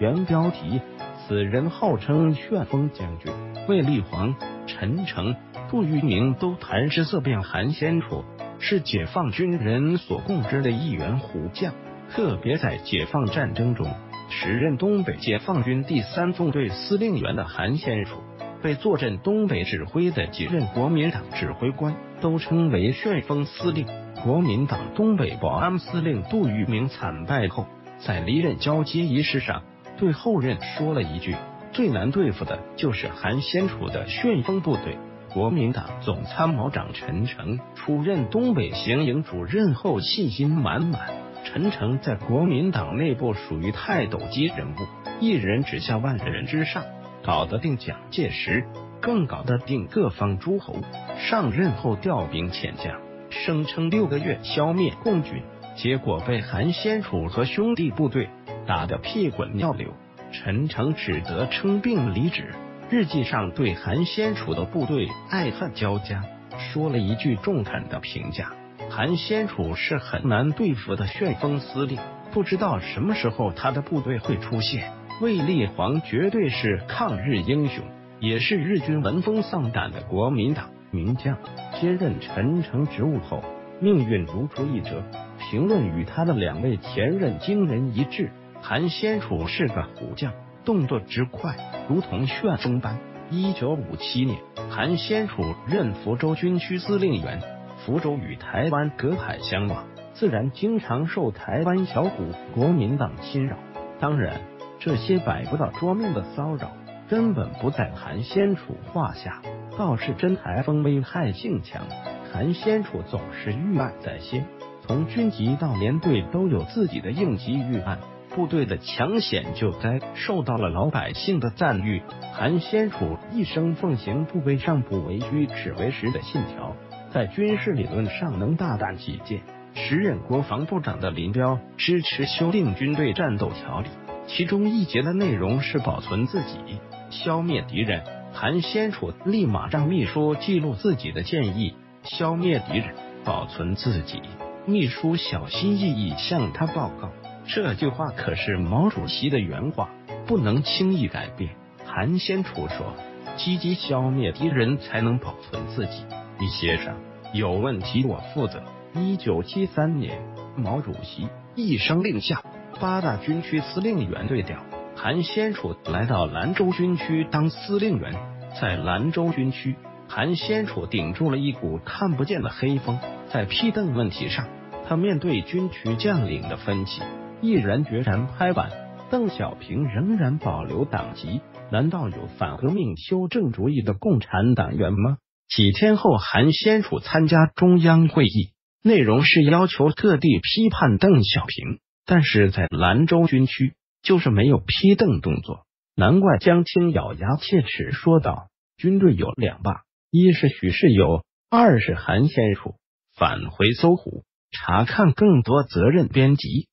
原标题：此人号称旋风将军，卫立煌、陈诚、杜聿明都谈之色变。韩先楚是解放军人所共知的一员虎将，特别在解放战争中，时任东北解放军第三纵队司令员的韩先楚，被坐镇东北指挥的几任国民党指挥官都称为旋风司令。国民党东北保安司令杜聿明惨败后，在离任交接仪式上，对后任说了一句：“最难对付的就是韩先楚的旋风部队。”国民党总参谋长陈诚出任东北行营主任后，信心满满。陈诚在国民党内部属于泰斗级人物，一人之下，万人之上，搞得定蒋介石，更搞得定各方诸侯。上任后调兵遣将。声称六个月消灭共军，结果被韩先楚和兄弟部队打得屁滚尿流。陈诚只得称病离职。日记上对韩先楚的部队爱恨交加，说了一句中肯的评价：韩先楚是很难对付的旋风司令，不知道什么时候他的部队会出现。卫立煌绝对是抗日英雄，也是日军闻风丧胆的国民党。名将接任陈诚职务后，命运如出一辙。评论与他的两位前任惊人一致。韩先楚是个虎将，动作之快，如同旋风般。一九五七年，韩先楚任福州军区司令员。福州与台湾隔海相望，自然经常受台湾小股国民党侵扰。当然，这些摆不到桌面的骚扰，根本不在韩先楚话下。倒是真台风危害性强，韩先楚总是预案在先，从军级到连队都有自己的应急预案，部队的抢险救灾受到了老百姓的赞誉。韩先楚一生奉行不卑上不为居只为实的信条，在军事理论上能大胆起见。时任国防部长的林彪支持修订军队战斗条例，其中一节的内容是保存自己，消灭敌人。韩先楚立马让秘书记录自己的建议：消灭敌人，保存自己。秘书小心翼翼向他报告，这句话可是毛主席的原话，不能轻易改变。韩先楚说：“积极消灭敌人，才能保存自己。你写上，有问题我负责。”一九七三年，毛主席一声令下，八大军区司令员对调。韩先楚来到兰州军区当司令员，在兰州军区，韩先楚顶住了一股看不见的黑风。在批邓问题上，他面对军区将领的分歧，毅然决然拍板。邓小平仍然保留党籍，难道有反革命修正主义的共产党员吗？几天后，韩先楚参加中央会议，内容是要求各地批判邓小平，但是在兰州军区。就是没有批邓动作，难怪江青咬牙切齿说道：“军队有两霸，一是许世友，二是韩先楚。”返回搜狐查看更多责任编辑。